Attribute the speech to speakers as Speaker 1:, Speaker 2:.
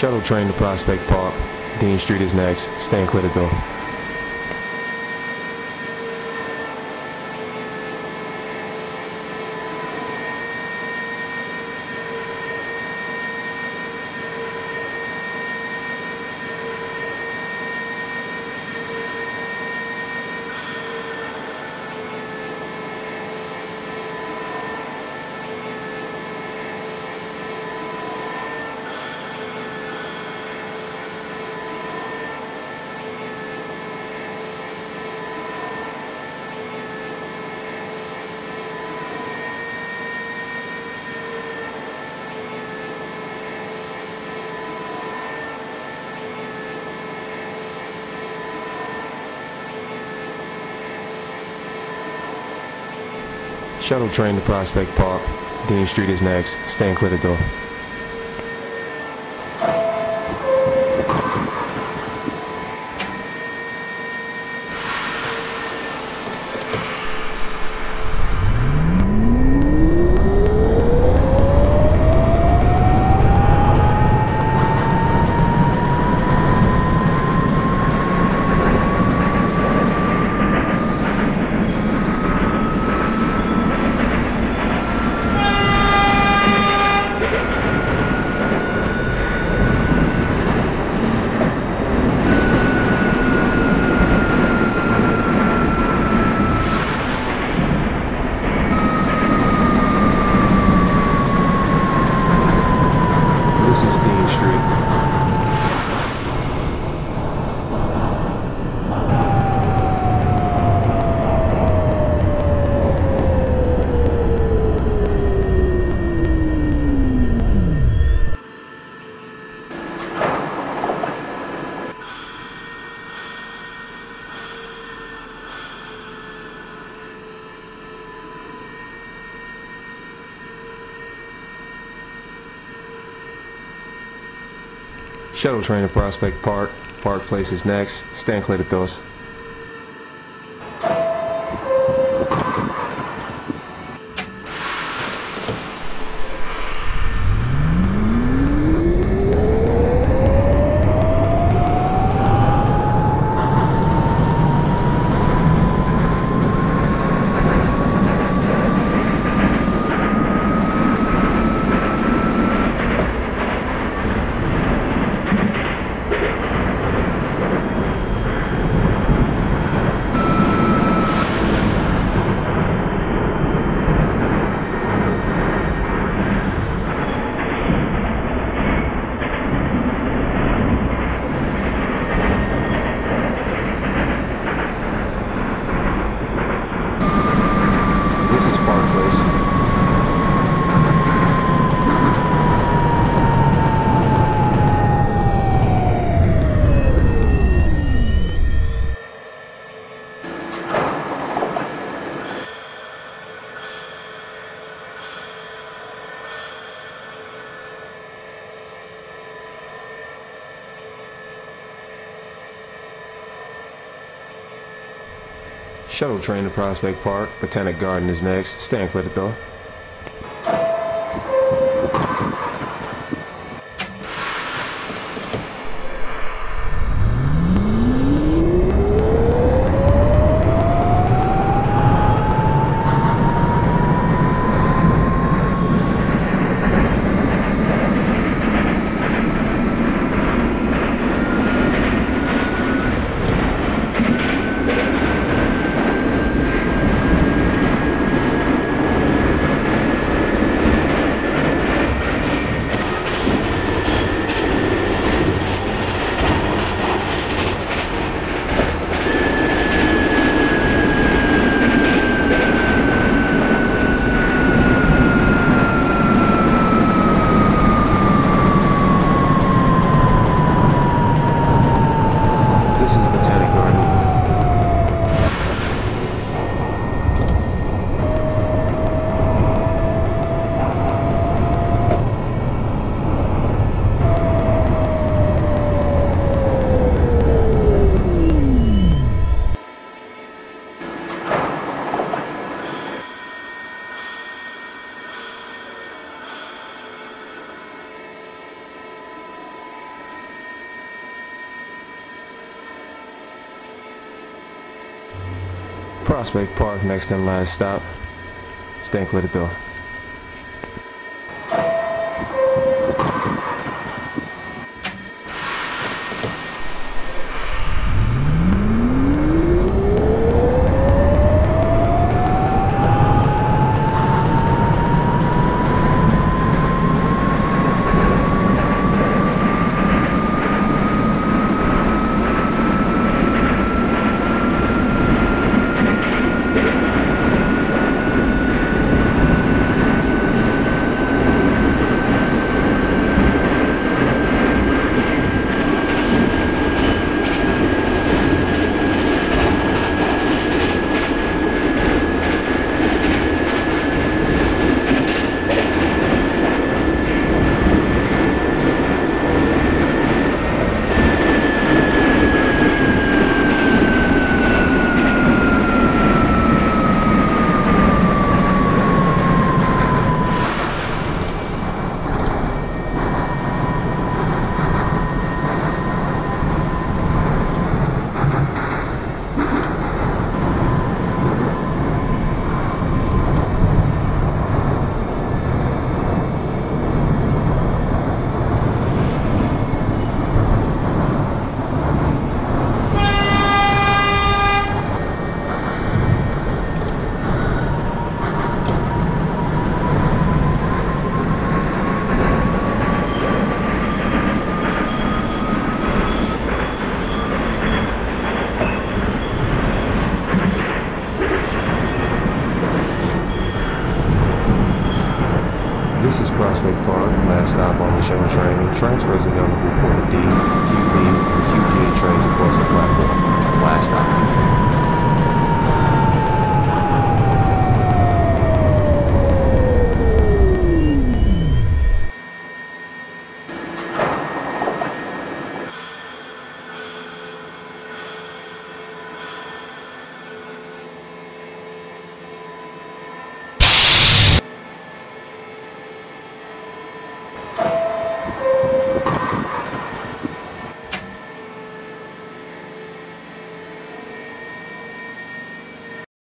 Speaker 1: Shuttle train to Prospect Park. Dean Street is next. Stand clear the door. Shuttle train to Prospect Park. Dean Street is next. Stand clear the door. This is Dean Street. Shuttle train to Prospect Park. Park Place is next. Stand clear the doors. This is Park Place. Shuttle train to Prospect Park. Botanic Garden is next. Stand clear the door. Prospect Park, next and last stop. Clear of the door. Prospect Park, last stop on the shuttle train. Transfers available for the D, QB, and QJ trains across the platform. Last stop.